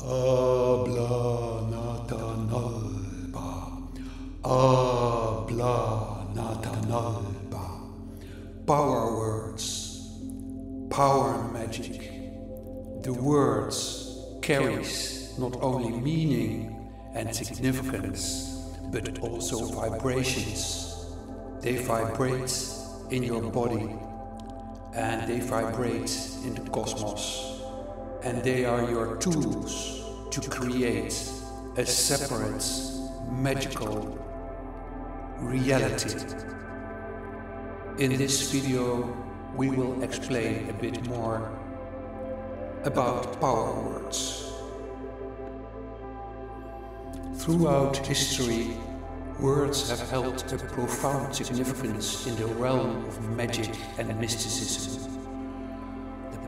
Ablanathanalba. Habla Natanalba. Power words. Power and magic. The words carries not only meaning and significance, but also vibrations. They vibrate in your body and they vibrate in the cosmos and they are your tools to create a separate magical reality. In this video we will explain a bit more about power words. Throughout history, words have held a profound significance in the realm of magic and mysticism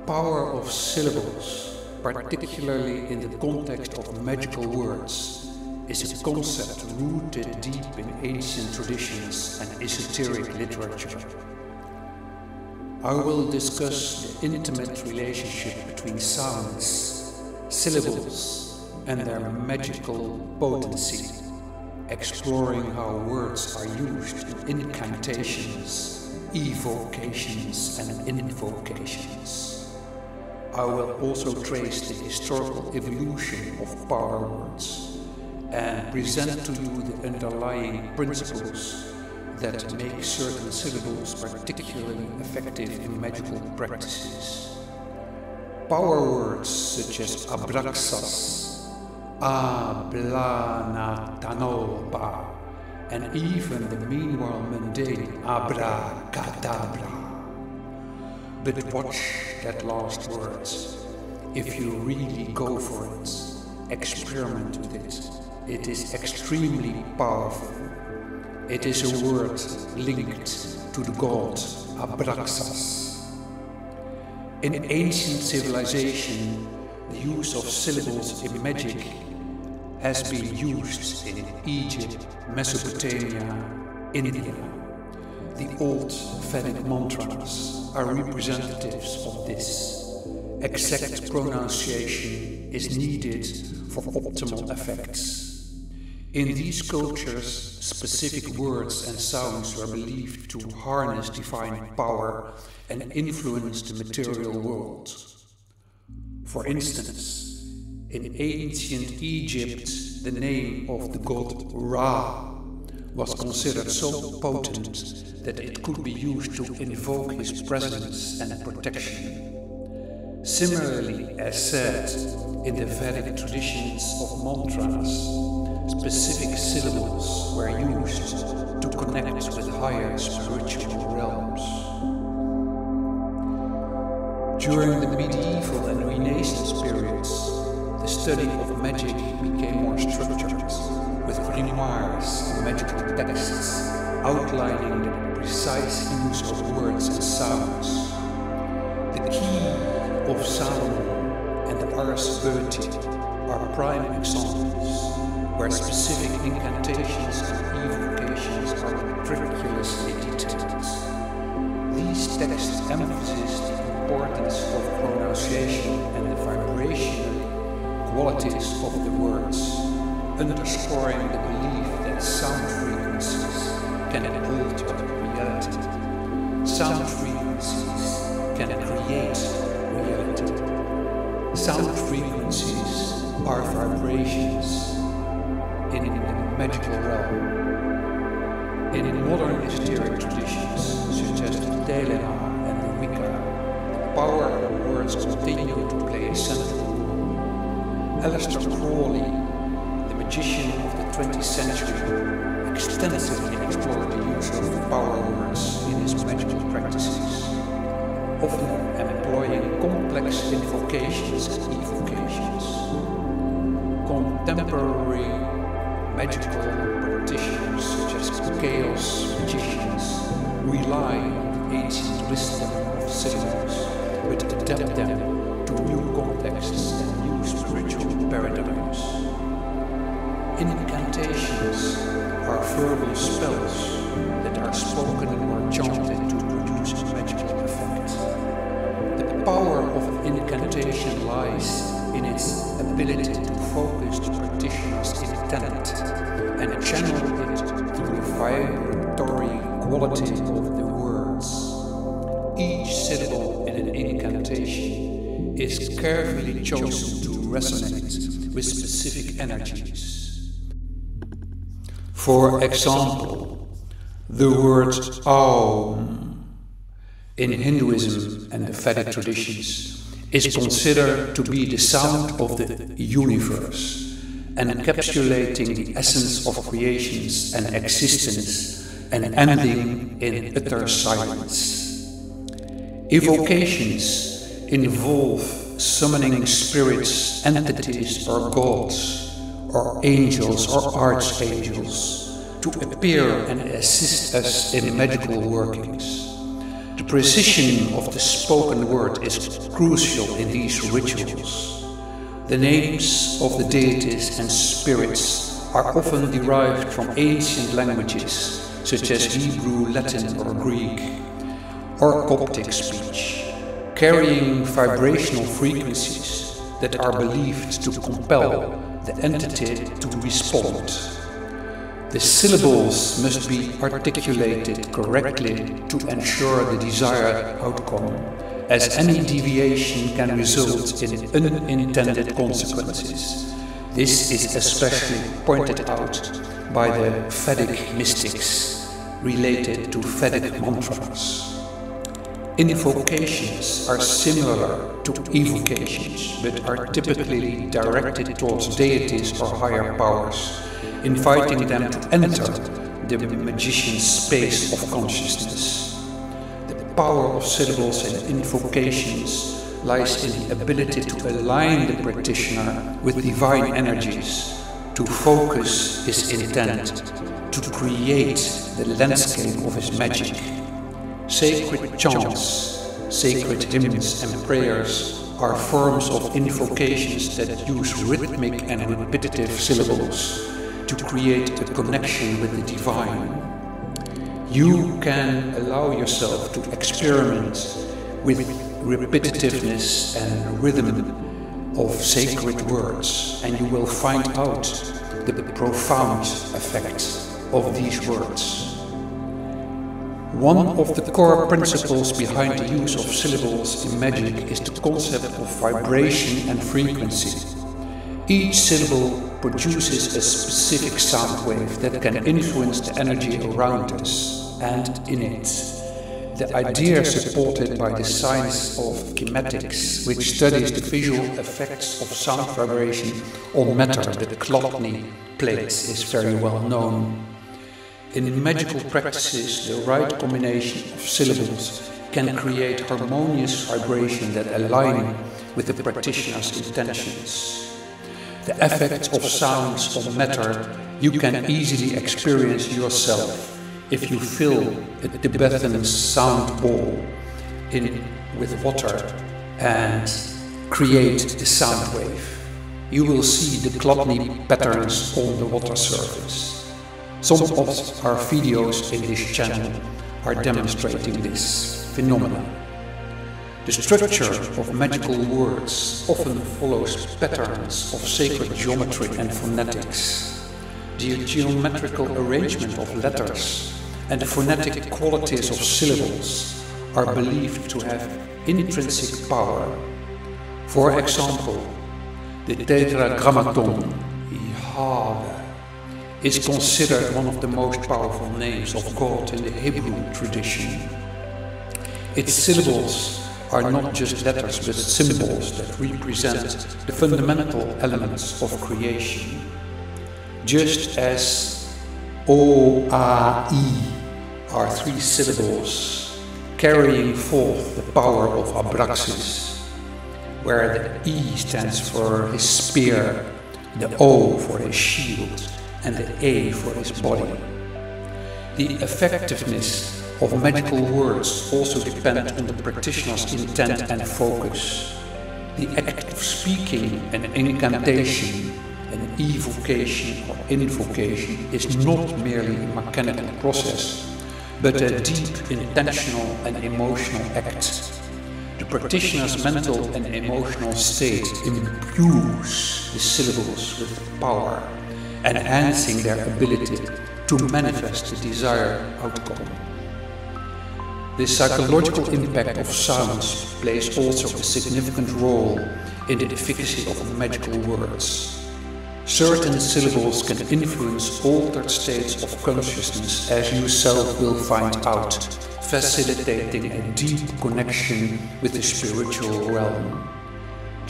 power of syllables, particularly in the context of magical words, is a concept rooted deep in ancient traditions and esoteric literature. I will discuss the intimate relationship between sounds, syllables, and their magical potency, exploring how words are used in incantations, evocations, and invocations. I will also trace the historical evolution of power words and present to you the underlying principles that make certain syllables particularly effective in magical practices. Power words such as abraxas, ablanathanalba, and even the meanwhile mundane abracadabra but watch that last words. If you really go for it, experiment with it. It is extremely powerful. It is a word linked to the god Abraxas. In ancient civilization, the use of syllables in magic has been used in Egypt, Mesopotamia, India. The old Vedic mantras are representatives of this. Exact pronunciation is needed for optimal effects. In these cultures, specific words and sounds were believed to harness divine power and influence the material world. For instance, in ancient Egypt, the name of the god Ra was considered so potent that it could be used to invoke his presence and protection. Similarly, as said in the Vedic traditions of mantras, specific syllables were used to connect with higher spiritual realms. During the medieval and Renaissance periods, the study of magic became more structured, with grimoires and magical texts outlining the precise use of words and sounds. The key of Solomon and the Ars Goetia are prime examples where specific incantations and evocations are meticulously detailed. These texts emphasize the importance of pronunciation and the vibrational qualities of the words, underscoring the belief can alter Sound frequencies can create reality. Sound frequencies are vibrations in the magical realm. In modern esoteric traditions, such as the and the Wicca, the power of words continue to play a central role. Aleister Crowley, the magician of the 20th century, extensively explored the use of power words in his magical practices, often employing complex invocations and evocations. Contemporary magical practitioners such as chaos magicians rely on ancient wisdom of symbols, but adapt them to new contexts and new spiritual paradigms. Incantations verbal spells that are spoken or chanted to produce magical effects. The power of incantation lies in its ability to focus the practitioner's intent and channel it through the vibratory quality of the words. Each syllable in an incantation is carefully chosen to resonate with specific energies. For example, the word Aum in Hinduism and the Vedic traditions is considered to be the sound of the universe, encapsulating the essence of creations and existence and ending in utter silence. Evocations involve summoning spirits, entities, or gods, or angels or archangels to appear and assist us in magical workings. The precision of the spoken word is crucial in these rituals. The names of the deities and spirits are often derived from ancient languages such as Hebrew, Latin, or Greek, or Coptic speech, carrying vibrational frequencies that are believed to compel the entity to respond the syllables must be articulated correctly to ensure the desired outcome, as any deviation can result in unintended consequences. This is especially pointed out by the Vedic mystics related to Vedic mantras. Invocations are similar to evocations, but are typically directed towards deities or higher powers inviting them to enter the magician's space of consciousness. The power of syllables and invocations lies in the ability to align the practitioner with divine energies, to focus his intent, to create the landscape of his magic. Sacred chants, sacred hymns and prayers are forms of invocations that use rhythmic and repetitive syllables to create a connection with the divine. You can allow yourself to experiment with repetitiveness and rhythm of sacred words, and you will find out the profound effect of these words. One of the core principles behind the use of syllables in magic is the concept of vibration and frequency. Each syllable produces a specific sound wave that can influence the energy around us and in it. The idea supported by the science of cymatics, which studies the visual effects of sound vibration on matter, the Chladni plates, is very well known. In magical practices, the right combination of syllables can create harmonious vibration that align with the practitioner's intentions the effects of sounds on matter you can easily experience yourself if you fill a Tibetan sound ball in, with water and create a sound wave. You will see the Chladni patterns on the water surface. Some of our videos in this channel are demonstrating this phenomenon. The structure of magical words often follows patterns of sacred geometry and phonetics. The geometrical arrangement of letters and the phonetic qualities of syllables are believed to have intrinsic power. For example, the Tetragrammaton, Yahweh, is considered one of the most powerful names of God in the Hebrew tradition. Its syllables are not just letters but symbols that represent the fundamental elements of creation. Just as O, A, I are three syllables carrying forth the power of Abraxas, where the E stands for his spear, the O for his shield, and the A for his body. The effectiveness of magical words also depend on the practitioner's intent and focus. The act of speaking an incantation, an evocation or invocation is not merely a mechanical process, but a deep intentional and emotional act. The practitioner's mental and emotional state imbues the syllables with power, enhancing their ability to manifest the desired outcome. The psychological impact of sounds plays also a significant role in the efficacy of magical words. Certain syllables can influence altered states of consciousness, as you yourself will find out, facilitating a deep connection with the spiritual realm.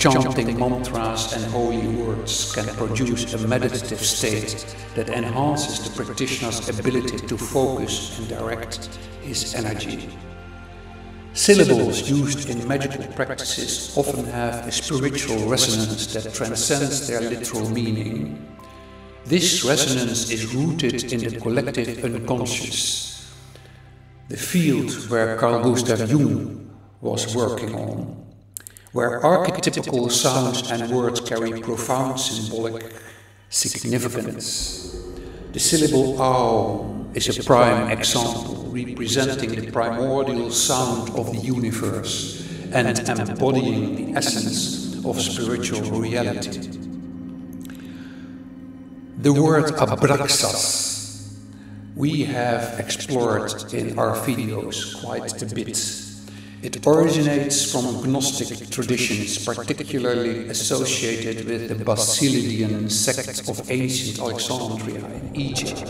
Chanting mantras and holy words can produce a meditative state that enhances the practitioner's ability to focus and direct his energy. Syllables used in magical practices often have a spiritual resonance that transcends their literal meaning. This resonance is rooted in the collective unconscious, the field where Carl Gustav Jung was working on, where archetypical sounds and words carry profound symbolic significance. The syllable Aum is a prime example representing the primordial sound of the universe and embodying the essence of spiritual reality. The word Abraxas we have explored in our videos quite a bit. It originates from Gnostic traditions, particularly associated with the Basilidian sect of ancient Alexandria in Egypt.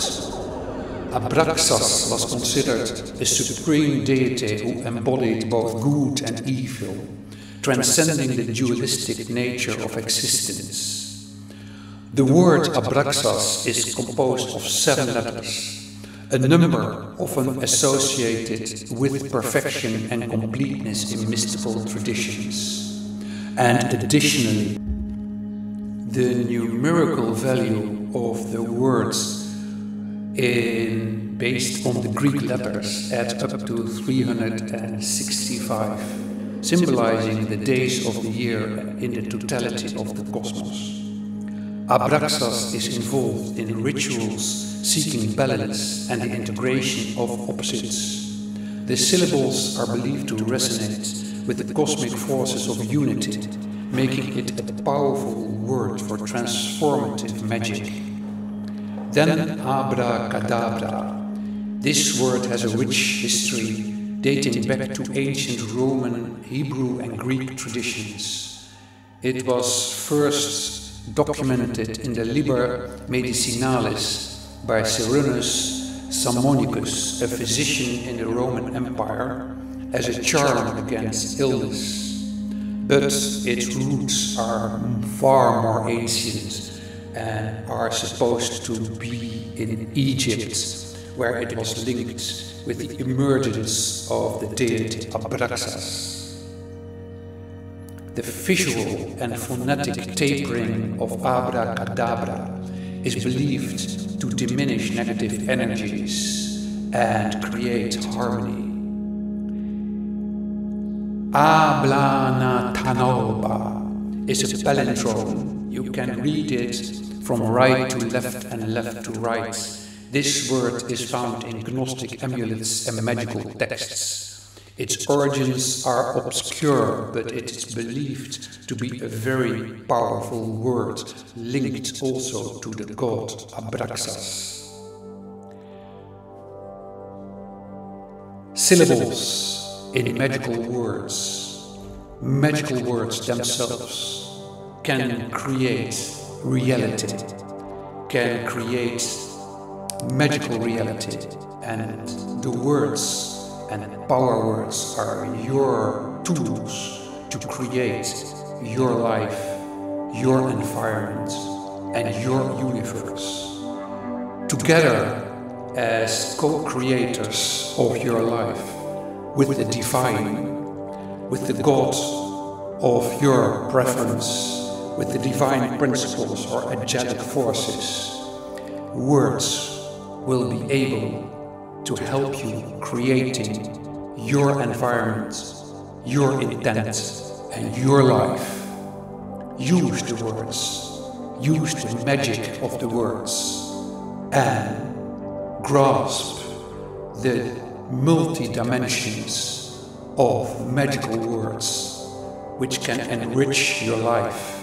Abraxas was considered a supreme deity who embodied both good and evil, transcending the dualistic nature of existence. The word Abraxas is composed of seven letters, a number often associated with perfection and completeness in mystical traditions. And additionally, the numerical value of the words in, based on the Greek letters add up to 365, symbolizing the days of the year in the totality of the cosmos. Abraxas is involved in rituals seeking balance and the integration of opposites. The syllables are believed to resonate with the cosmic forces of unity, making it a powerful word for transformative magic. Then abracadabra. This word has a rich history dating back to ancient Roman, Hebrew and Greek traditions. It was first documented in the Liber Medicinalis by Serenus Sammonicus, a physician in the Roman Empire, as a charm against illness. But its roots are far more ancient and are supposed to be in Egypt, where it was linked with the emergence of the deity Abraxas. The visual and phonetic tapering of abracadabra is believed to diminish negative energies and create harmony. Ablanathanalba is a palindrome you can read it from right to left and left to right. This word is found in Gnostic amulets and magical texts. Its origins are obscure, but it is believed to be a very powerful word, linked also to the god Abraxas. Syllables in magical words, magical words themselves can create reality, can create magical reality, and the words and power words are your tools to create your life, your environment, and your universe. Together as co-creators of your life with the divine, with the God of your preference with the divine principles or angelic forces, words will be able to help you creating your environment, your intent, and your life. Use the words, use the magic of the words, and grasp the multi dimensions of magical words which can enrich your life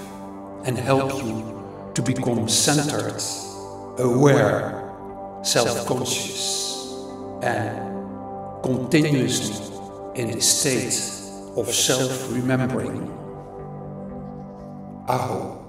and help you to become centered, aware, self conscious, and continuously in a state of self remembering. Aho.